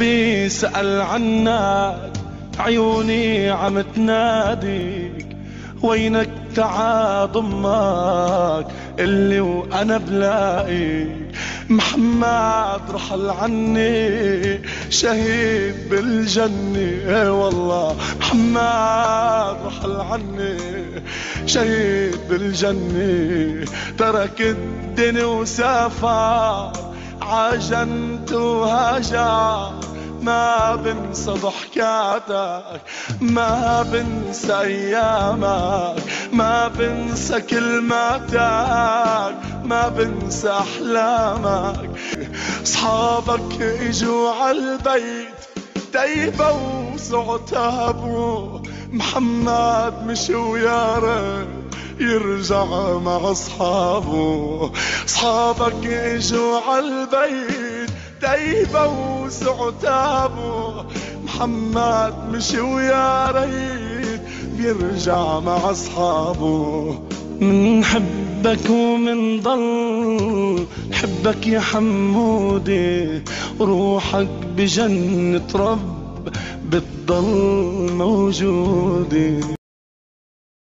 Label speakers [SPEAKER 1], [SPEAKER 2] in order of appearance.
[SPEAKER 1] بيسأل عنك عيوني عم تناديك وينك تعا ضمك اللي وأنا بلاقيك؟ محمد رحل عني شهيد بالجنة. اي والله محمد رحل عني شهيد بالجنة. ترك الدنيا وسافر. عجنت وهجر ما بنسى ضحكاتك ما بنسى أيامك ما بنسى كلماتك ما بنسى أحلامك. أصحابك إجوا عالبيت تيبوا وسعتابوا محمد مشي ويا ريت. يرجع مع أصحابه. أصحابك اجوا عالبيت تيبوا وسعتابه محمد مشي ويا ريت بيرجع مع أصحابه. منحبك ومن ضل نحبك يا حمودي. روحك بجنة رب بتضل موجودة.